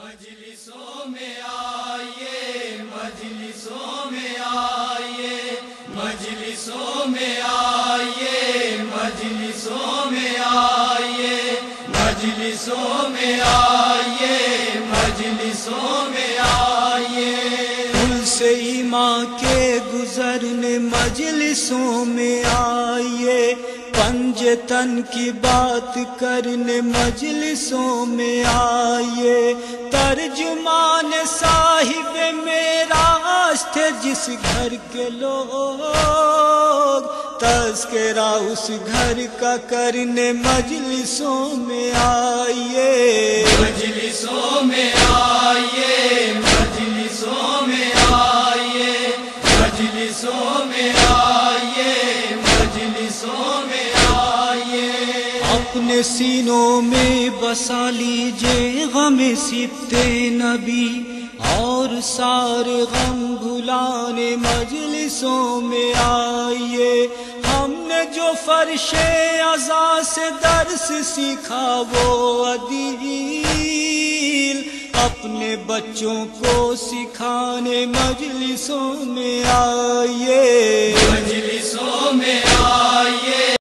مجلسوں میں آئیے، مجلسوں میں آئیے، مجلسوں میں آئیے، مجلسوں میں آئیے، مجلسوں میں آئیے، مجلسوں میں آئیے۔ پل سے ماں کے گزرنے مجلسوں میں آئیے، پنج تن کی بات کرنے مجلسوں میں آئیے۔ ترجمان صاحب میرا تھے جس گھر کے لوگ تذکرہ اس گھر کا کرنے مجلسوں میں آئیے۔ مجلسوں میں آئیے، مجلسوں میں آئیے، مجلسوں میں آئیے۔ اپنے سینوں میں بسا لیجے غم سبتے نبی اور سارے غم بھلانے مجلسوں میں آئیے۔ ہم نے جو فرش ازا سے درس سیکھا وہ ادیل اپنے بچوں کو سکھانے مجلسوں میں آئیے۔